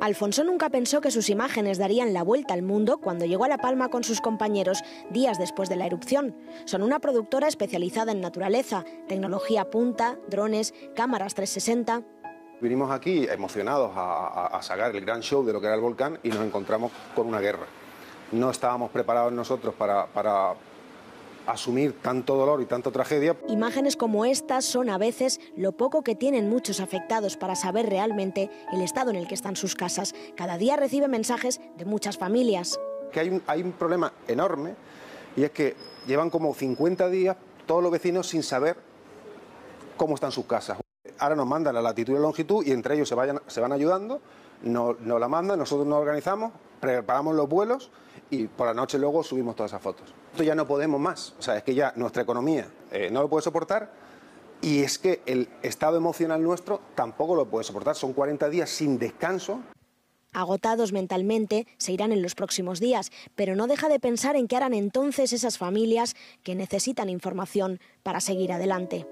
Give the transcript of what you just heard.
Alfonso nunca pensó que sus imágenes darían la vuelta al mundo cuando llegó a La Palma con sus compañeros días después de la erupción. Son una productora especializada en naturaleza, tecnología punta, drones, cámaras 360. Vinimos aquí emocionados a, sacar el gran show de lo que era el volcán y nos encontramos con una guerra. No estábamos preparados nosotros para, asumir tanto dolor y tanta tragedia. Imágenes como estas son a veces lo poco que tienen muchos afectados para saber realmente el estado en el que están sus casas. Cada día recibe mensajes de muchas familias. Que hay un, hay un problema enorme y es que llevan como 50 días todos los vecinos sin saber cómo están sus casas ahora nos mandan la latitud y la longitud y entre ellos se, vayan, se van ayudando, nos, la mandan, nosotros nos organizamos, preparamos los vuelos y por la noche luego subimos todas esas fotos. Esto ya no podemos más, o sea, es que ya nuestra economía eh, no lo puede soportar y es que el estado emocional nuestro tampoco lo puede soportar, son 40 días sin descanso. Agotados mentalmente, se irán en los próximos días, pero no deja de pensar en qué harán entonces esas familias que necesitan información para seguir adelante.